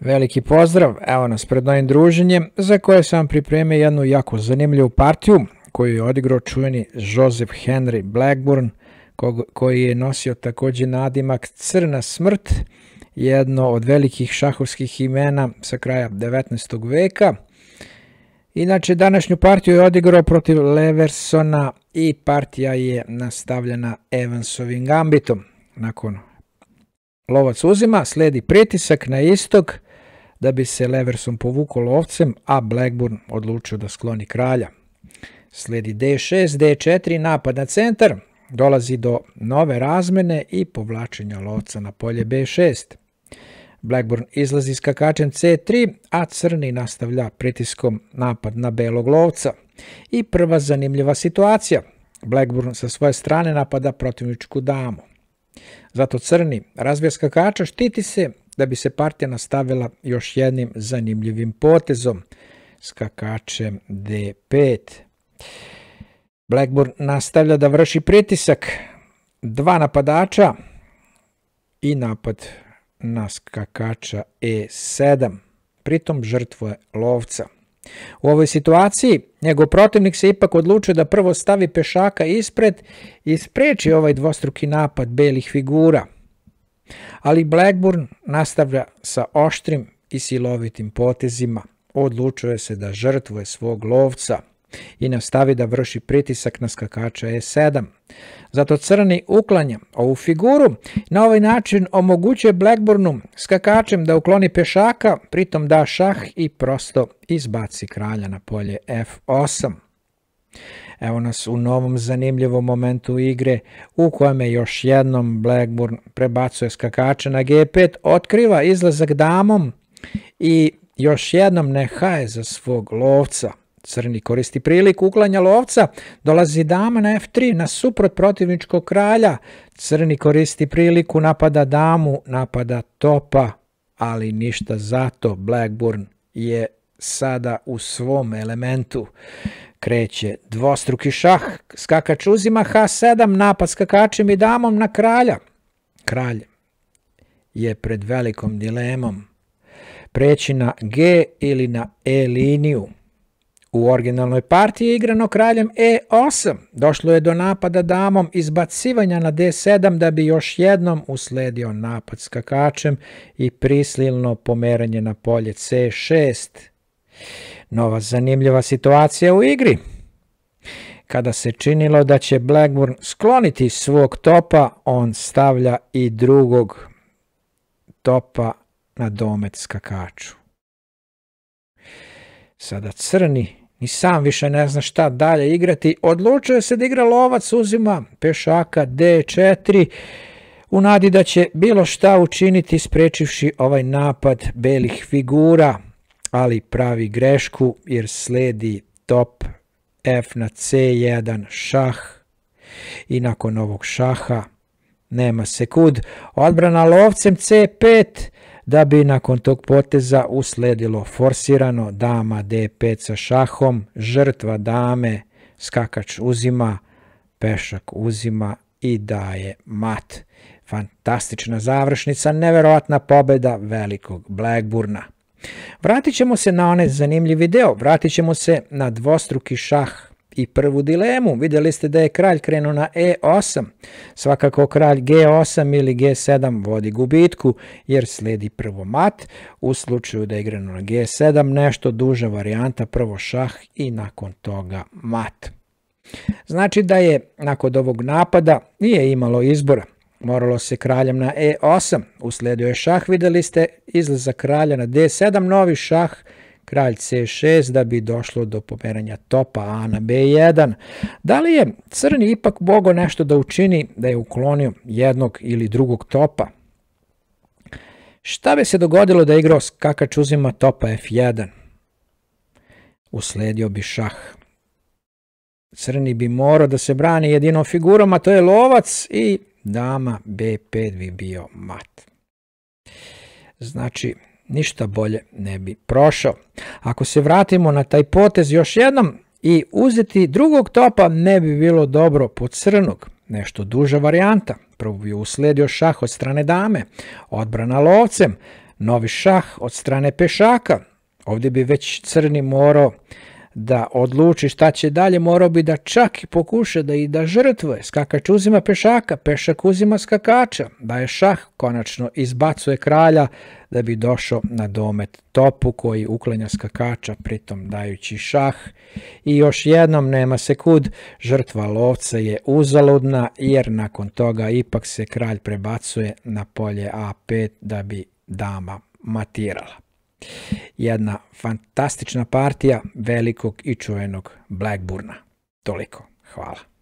Veliki pozdrav, evo nas pred novim druženjem za koje sam pripremio jednu jako zanimljivu partiju koju je odigrao čuveni Joseph Henry Blackburn koji je nosio takođe nadimak Crna smrt, jedno od velikih šahovskih imena sa kraja 19. veka. Inače, današnju partiju je odigrao protiv Leversona i partija je nastavljena Evansovim gambitom. Nakon lovac uzima, sledi pritisak na istog, da bi se Leverson povukao lovcem, a Blackburn odlučio da skloni kralja. Sledi D6, D4, napad na centar, dolazi do nove razmene i povlačenja lovca na polje B6. Blackburn izlazi skakačem C3, a crni nastavlja pritiskom napad na belog lovca. I prva zanimljiva situacija. Blackburn sa svoje strane napada protivničku damu. Zato crni razvija skakača, štiti se da bi se partija nastavila još jednim zanimljivim potezom, skakačem D5. Blackburn nastavlja da vrši pritisak dva napadača i napad na skakača E7. Pritom žrtvuje lovca. U ovoj situaciji njegov protivnik se ipak odlučuje da prvo stavi pešaka ispred i spreči ovaj dvostruki napad belih figura – ali Blackburn nastavlja sa oštrim i silovitim potezima. Odlučuje se da žrtvuje svog lovca i nastavi da vrši pritisak na skakača E7. Zato crni uklanja ovu figuru na ovaj način omogućuje Blackburnu skakačem da ukloni pešaka, pritom da šah i prosto izbaci kralja na polje F8. Evo nas u novom zanimljivom momentu igre u kojem je još jednom Blackburn prebacuje skakača na G5, otkriva izlazak damom i još jednom ne haje za svog lovca. Crni koristi priliku uklanja lovca, dolazi dama na F3 na suprot protivničkog kralja. Crni koristi priliku, napada damu, napada topa, ali ništa zato Blackburn je sada u svom elementu kreće dvostruki šah, skakač uzima H7, napad skakačem i damom na kralja. Kralj je pred velikom dilemom preći na G ili na E liniju. U originalnoj partiji je igrano kraljem E8. Došlo je do napada damom izbacivanja na D7 da bi još jednom usledio napad skakačem i prisilno pomeranje na polje C6. Nova zanimljiva situacija u igri. Kada se činilo da će Blackburn skloniti svog topa, on stavlja i drugog topa na domet skakaču. Sada crni ni sam više ne zna šta dalje igrati, odlučuje se da igra lovac, uzima pešaka D4, u nadi da će bilo šta učiniti sprečivši ovaj napad belih figura – ali pravi grešku jer sledi top F na C1 šah i nakon ovog šaha nema se kud. Odbrana lovcem C5 da bi nakon tog poteza usledilo forsirano dama D5 sa šahom, žrtva dame, skakač uzima, pešak uzima i daje mat. Fantastična završnica, neverovatna pobeda velikog Blackburna. Vratit ćemo se na onaj zanimljivi deo, vratit ćemo se na dvostruki šah i prvu dilemu. Videli ste da je kralj krenuo na E8. Svakako kralj G8 ili G7 vodi gubitku jer sledi prvo mat. U slučaju da je igrano na G7 nešto duža varijanta prvo šah i nakon toga mat. Znači da je nakon ovog napada nije imalo izbora. Moralo se kraljem na E8, usledio je šah, videli ste izlaza kralja na D7, novi šah, kralj C6 da bi došlo do pomeranja topa A na B1. Da li je crni ipak mogo nešto da učini da je uklonio jednog ili drugog topa? Šta bi se dogodilo da igrao skakač uzima topa F1? Usledio bi šah. Crni bi morao da se brani jedinom figurom, a to je lovac i dama B5 bi bio mat. Znači, ništa bolje ne bi prošao. Ako se vratimo na taj potez još jednom i uzeti drugog topa ne bi bilo dobro po crnog, nešto duža varijanta. Prvo bi usledio šah od strane dame, odbrana lovcem, novi šah od strane pešaka. Ovdje bi već crni morao da odluči šta će dalje, morao bi da čak i pokuša da i da žrtvuje. Skakač uzima pešaka, pešak uzima skakača, da je šah, konačno izbacuje kralja da bi došao na domet topu koji uklenja skakača, pritom dajući šah. I još jednom nema se kud, žrtva lovca je uzaludna jer nakon toga ipak se kralj prebacuje na polje A5 da bi dama matirala. Jedna fantastična partija velikog i čuvenog Blackburna. Toliko. Hvala.